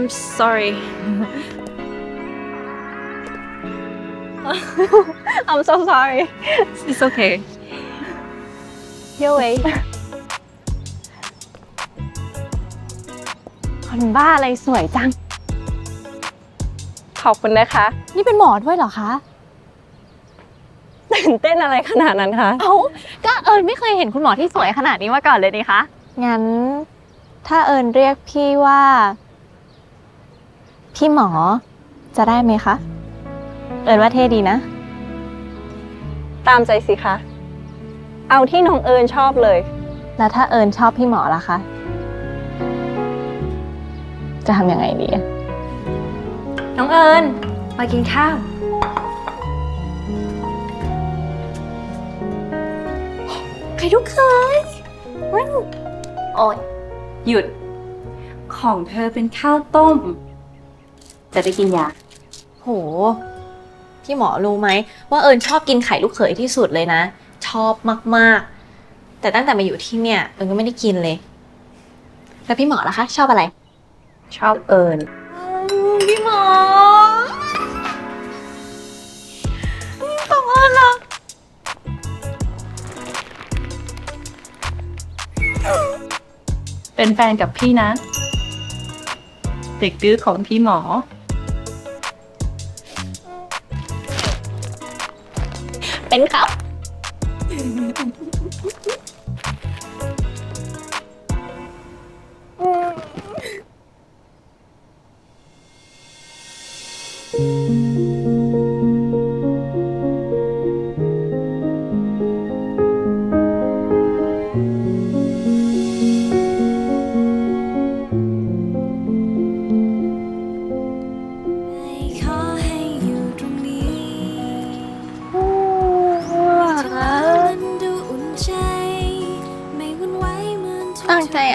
I'm sorry I'm so sorry It's okay Your way คนบ้าอะไรสวยจัง ขอบคุณนะคะ นี่เป็นหมอด้วยเหรอคะตื่นเต้นอะไรขนาดนั้นคะ เอ้า ก็เอิญไม่เคยเห็นคุณหมอที่สวยขนาดนี้มาก่อนเลยนี่คะ งั้น ถ้าเอิญเรียกพี่ว่า พี่หมอจะได้ไหมคะ เอิญว่าเท่ดีนะ ตามใจสิคะ เอาที่น้องเอิญชอบเลย แล้วถ้าเอิญชอบพี่หมอล่ะคะ จะทำยังไงดีอะน้องเอิญมากินข้าว ใครทุกเคยโอ๊ยหยุด ของเธอเป็นข้าวต้ม จะได้กินยา โห พี่หมอรู้ไหม ว่าเอิญชอบกินไข่ลูกเขยที่สุดเลยนะ ชอบมากๆ แต่ตั้งแต่มาอยู่ที่เนี่ย เอิญก็ไม่ได้กินเลย แล้วพี่หมอล่ะคะ ชอบอะไร ชอบเอิญพี่หมอขอบคุณนะเป็นแฟนกับพี่นะ เด็กดื้อของพี่หมอ เป็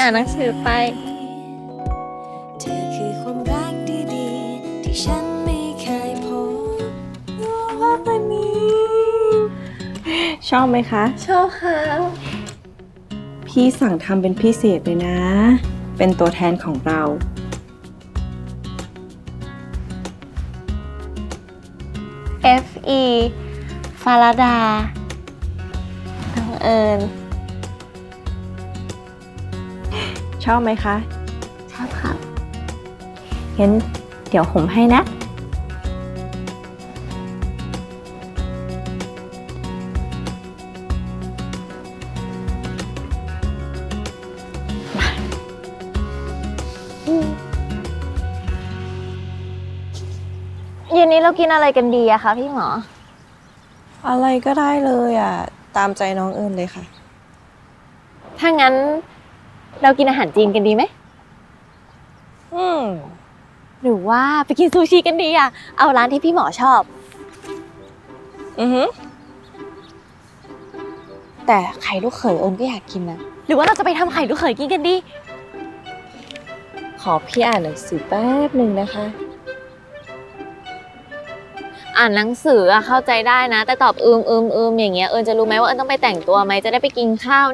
อ่านหนังสือไป เธอคือความรักดีๆ ที่ฉันไม่เคยพบชอบไหมคะ ชอบค่ะ พี่สั่งทำเป็นพิเศษเลยนะ เป็นตัวแทนของเรา F E ฟาราดาน้องเอิญ ชอบไหมคะ ชอบค่ะงั้นเดี๋ยวผมให้นะ เย็นนี้เรากินอะไรกันดีอะคะพี่หมอ อะไรก็ได้เลยอะ ตามใจน้องเอิญเลยค่ะ ถ้างั้น เรากินอาหารจีนกันดีไหม อืม หรือว่าไปกินซูชิกันดีอะเอาร้านที่พี่หมอชอบ อือหือ แต่ไข่ลูกเขยเอิญก็อยากกินนะ หรือว่าเราจะไปทำไข่ลูกเขยกินกันดี ขอพี่อ่านหนังสือแป๊บหนึ่งนะคะ อ่านหนังสืออะเข้าใจได้นะ แต่ตอบอืมอืมอืมอย่างเงี้ยเอิญจะรู้ไหมว่าเอิญต้องไปแต่งตัวไหมจะได้ไปกินข้าว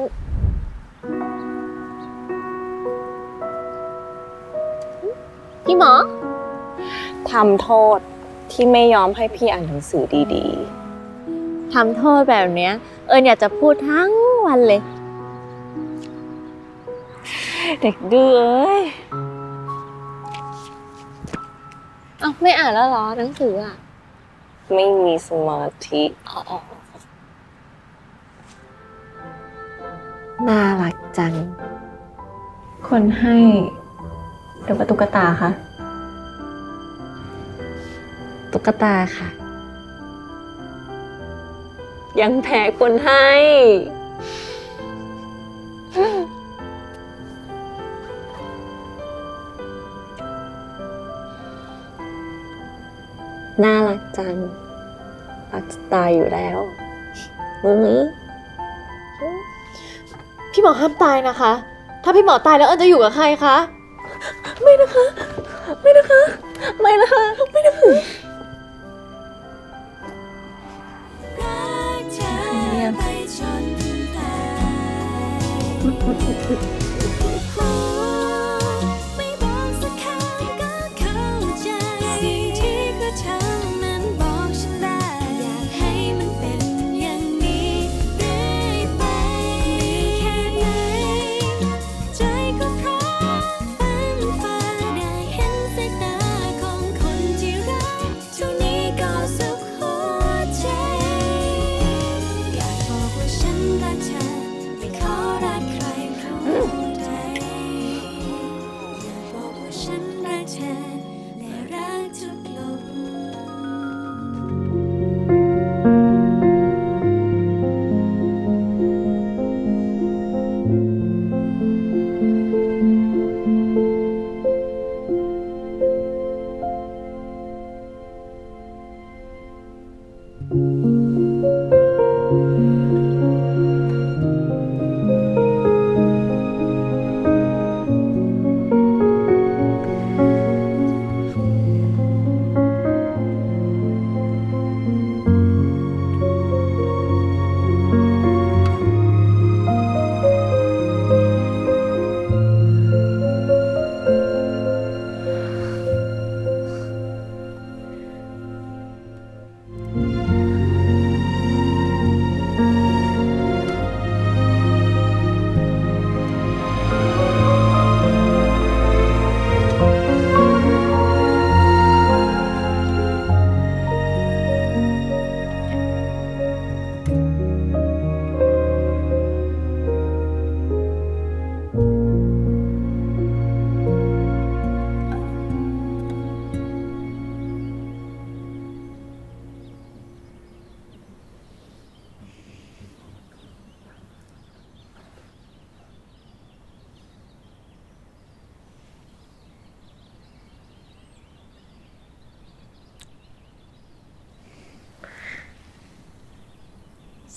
พี่หมอทำโทษที่ไม่ยอมให้พี่อ่านหนังสือดีทำโทษแบบเนี้ย เอิญอยากจะพูดทั้งวันเลยๆเด็กดื้อเอ้ยเอ้าไม่อ่านแล้วเหรอหนังสืออะ ไม่มีสมาธิน่ารักจัง คนให้ หรือว่าตุ๊กตาคะ ตุ๊กตาค่ะ ยังแพ้คนให้ น่ารักจังรักจะตายอยู่แล้วรู้ไหมพี่หมอห้ามตายนะคะ ถ้าพี่หมอตายแล้วเอิญจะอยู่กับใครคะ ไม่นะคะ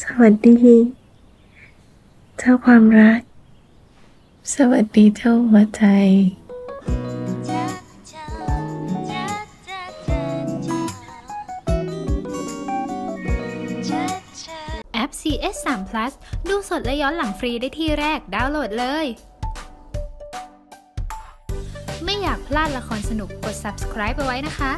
สวัสดี เจ้าความรัก สวัสดีเจ้าหัวใจ แอป CS 3 Plus ดูสดและย้อนหลังฟรีได้ที่แรกดาวน์โหลดเลย ไม่อยากพลาดละครสนุกกด subscribe ไปไว้นะคะ